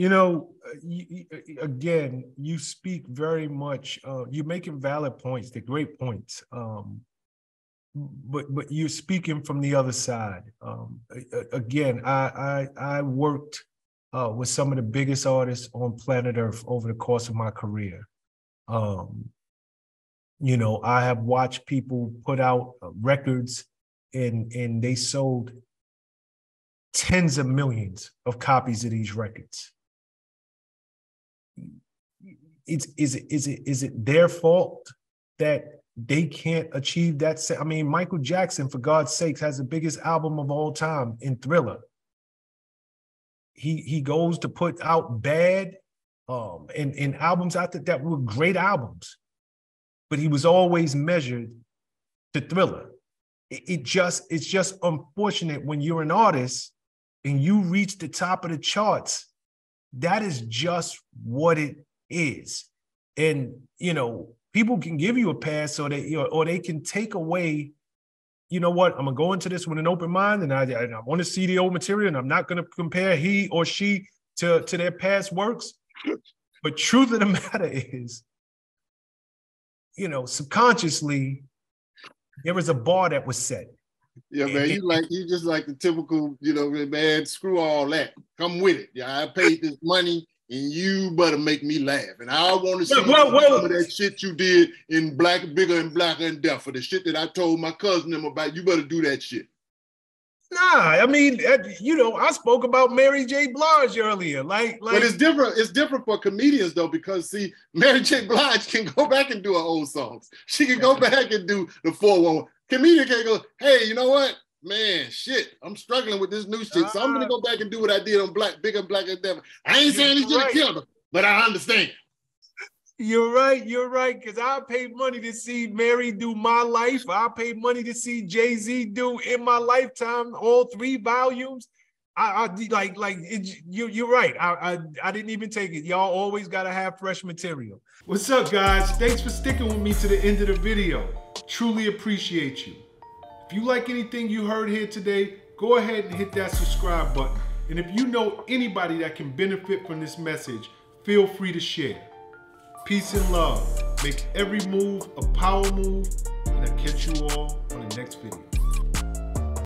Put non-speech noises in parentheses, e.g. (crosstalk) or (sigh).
You know, uh, you, again, you speak very much. Uh, you're making valid points. They're great points. Um, but but you're speaking from the other side. Um, again, I I, I worked uh, with some of the biggest artists on planet Earth over the course of my career. Um, you know, I have watched people put out uh, records and and they sold tens of millions of copies of these records. It's, is it is it is it their fault that they can't achieve that? I mean, Michael Jackson, for God's sakes, has the biggest album of all time in Thriller. He he goes to put out bad um and, and albums out there that were great albums, but he was always measured to Thriller. It, it just it's just unfortunate when you're an artist and you reach the top of the charts, that is just what it is. And you know, people can give you a pass or they or, or they can take away you know what? I'm gonna go into this with an open mind, and I, I want to see the old material, and I'm not gonna compare he or she to to their past works. But truth of the (laughs) matter is, you know, subconsciously, there was a bar that was set. Yeah, man, you like you just like the typical, you know, man, screw all that. Come with it. Yeah, I paid this money and you better make me laugh. And I want to see well, some of that shit you did in Black, Bigger and Blacker and Deafer. The shit that I told my cousin them about. You better do that shit. Nah, I mean, you know, I spoke about Mary J. Blige earlier. Like, like, but it's different. It's different for comedians though, because see, Mary J. Blige (laughs) can go back and do her old songs. She can go back and do the four one. Comedian can go, hey, you know what? Man, shit, I'm struggling with this new shit. So I'm gonna ah. go back and do what I did on Black, Bigger, Black and Devil. I ain't saying he should have killed her, but I understand. You're right. You're right. Because I paid money to see Mary do my life. I paid money to see Jay Z do in my lifetime all three volumes. I, I like like it, you. You're right. I, I I didn't even take it. Y'all always gotta have fresh material. What's up, guys? Thanks for sticking with me to the end of the video. Truly appreciate you. If you like anything you heard here today, go ahead and hit that subscribe button. And if you know anybody that can benefit from this message, feel free to share. Peace and love. Make every move a power move. And I'll catch you all on the next video.